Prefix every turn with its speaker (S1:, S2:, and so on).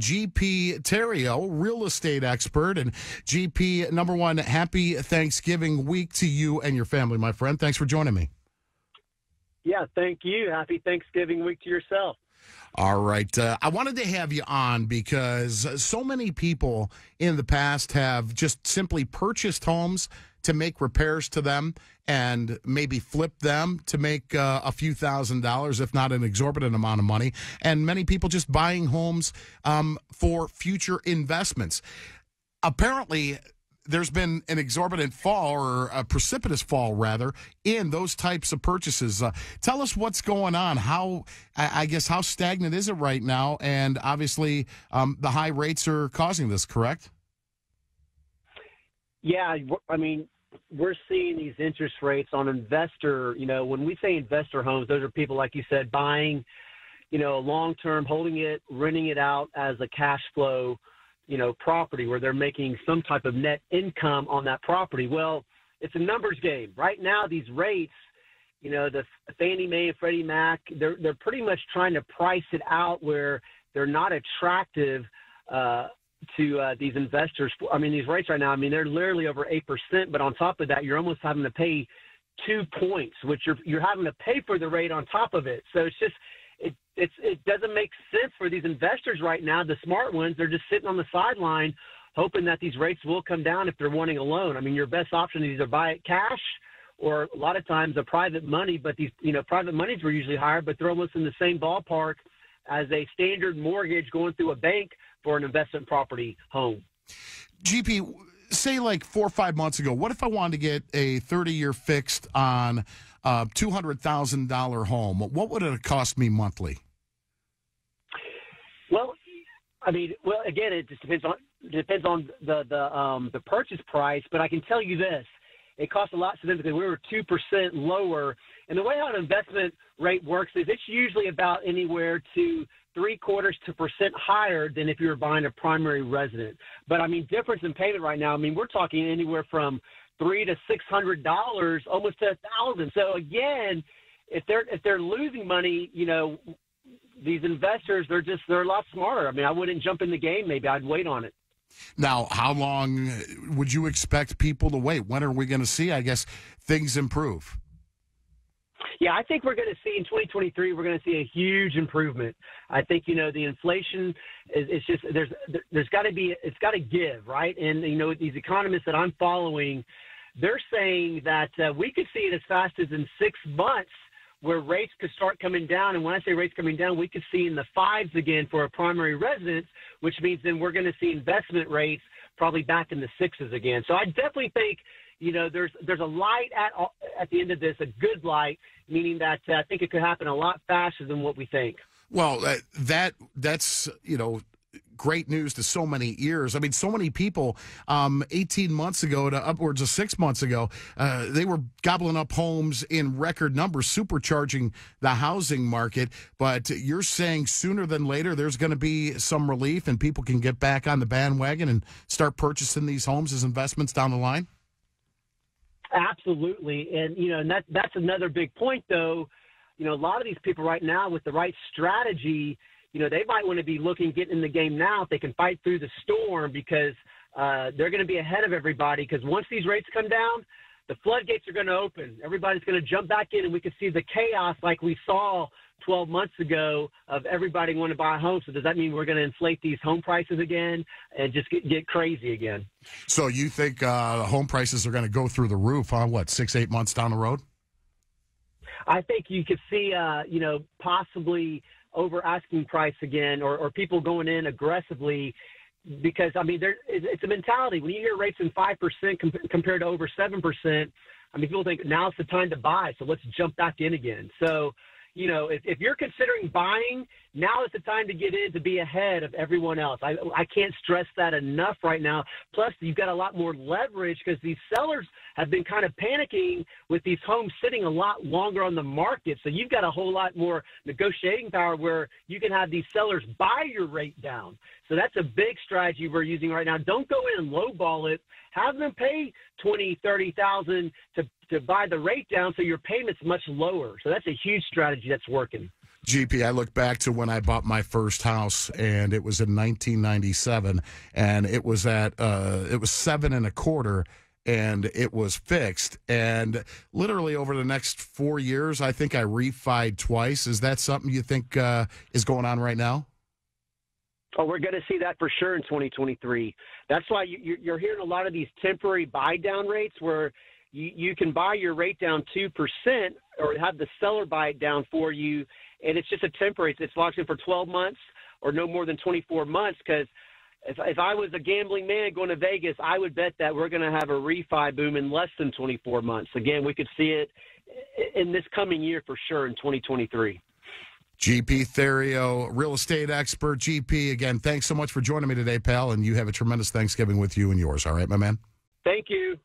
S1: GP Theriot, real estate expert. And GP, number one, happy Thanksgiving week to you and your family, my friend. Thanks for joining me.
S2: Yeah, thank you. Happy Thanksgiving week to yourself.
S1: All right. Uh, I wanted to have you on because so many people in the past have just simply purchased homes to make repairs to them and maybe flip them to make uh, a few thousand dollars, if not an exorbitant amount of money. And many people just buying homes um, for future investments. Apparently, there's been an exorbitant fall or a precipitous fall rather in those types of purchases. Uh, tell us what's going on. How I, guess how stagnant is it right now? And obviously, um, the high rates are causing this. Correct?
S2: Yeah, I mean, we're seeing these interest rates on investor. You know, when we say investor homes, those are people like you said buying, you know, long term, holding it, renting it out as a cash flow you know, property where they're making some type of net income on that property. Well, it's a numbers game. Right now, these rates, you know, the Fannie Mae and Freddie Mac, they're they're pretty much trying to price it out where they're not attractive uh, to uh, these investors. I mean, these rates right now, I mean, they're literally over eight percent. But on top of that, you're almost having to pay two points, which you're you're having to pay for the rate on top of it. So it's just it it's it doesn't make sense for these investors right now. The smart ones, they're just sitting on the sideline, hoping that these rates will come down if they're wanting a loan. I mean, your best option is either buy it cash or a lot of times a private money. But these you know private monies were usually higher, but they're almost in the same ballpark as a standard mortgage going through a bank for an investment property home.
S1: GP, say like four or five months ago, what if I wanted to get a 30 year fixed on a $200,000 home? What would it cost me monthly?
S2: Well, I mean, well, again, it just depends on depends on the the um, the purchase price. But I can tell you this: it costs a lot significantly. We were two percent lower, and the way how an investment rate works is it's usually about anywhere to three quarters to percent higher than if you were buying a primary resident. But I mean, difference in payment right now. I mean, we're talking anywhere from three to six hundred dollars, almost to a thousand. So again, if they're if they're losing money, you know, these investors they're just they're a lot smarter. I mean, I wouldn't jump in the game. Maybe I'd wait on it.
S1: Now, how long would you expect people to wait? When are we going to see? I guess things improve.
S2: Yeah, I think we're going to see in 2023 we're going to see a huge improvement. I think you know the inflation is it's just there's there's got to be it's got to give right, and you know these economists that I'm following, they're saying that uh, we could see it as fast as in six months where rates could start coming down. And when I say rates coming down, we could see in the fives again for a primary residence, which means then we're going to see investment rates probably back in the sixes again. So I definitely think you know, there's there's a light at at the end of this, a good light, meaning that uh, I think it could happen a lot faster than what we think.
S1: Well, that that's you know great news to so many ears. I mean, so many people, um, 18 months ago to upwards of six months ago, uh, they were gobbling up homes in record numbers, supercharging the housing market. But you're saying sooner than later, there's going to be some relief and people can get back on the bandwagon and start purchasing these homes as investments down the line?
S2: Absolutely, and you know, and that that's another big point, though. You know, a lot of these people right now with the right strategy, you know, they might want to be looking getting in the game now if they can fight through the storm because uh, they're going to be ahead of everybody. Because once these rates come down, the floodgates are going to open. Everybody's going to jump back in, and we can see the chaos like we saw 12 months ago of everybody wanting to buy a home. So does that mean we're going to inflate these home prices again and just get, get crazy again?
S1: So you think uh, home prices are going to go through the roof on what six, eight months down the road?
S2: I think you could see, uh, you know, possibly over asking price again, or, or people going in aggressively because I mean, there it's a mentality. When you hear rates in five percent compared to over seven percent, I mean, people think now's the time to buy, so let's jump back in again. So you know, if, if you're considering buying, now is the time to get in to be ahead of everyone else. I, I can't stress that enough right now. Plus, you've got a lot more leverage because these sellers have been kind of panicking with these homes sitting a lot longer on the market. So you've got a whole lot more negotiating power where you can have these sellers buy your rate down. So that's a big strategy we're using right now. Don't go in and lowball it. Have them pay twenty, thirty thousand to to buy the rate down so your payment's much lower. So that's a huge strategy that's working.
S1: GP, I look back to when I bought my first house, and it was in 1997, and it was at uh, it was seven and a quarter, and it was fixed. And literally over the next four years, I think I refied twice. Is that something you think uh, is going on right now?
S2: Oh, we're going to see that for sure in 2023. That's why you, you're hearing a lot of these temporary buy down rates where you, you can buy your rate down 2% or have the seller buy it down for you. And it's just a temporary, it's locked in for 12 months or no more than 24 months. Because if, if I was a gambling man going to Vegas, I would bet that we're going to have a refi boom in less than 24 months. Again, we could see it in this coming year for sure in 2023.
S1: GP Theriot, real estate expert. GP, again, thanks so much for joining me today, pal. And you have a tremendous Thanksgiving with you and yours. All right, my man?
S2: Thank you.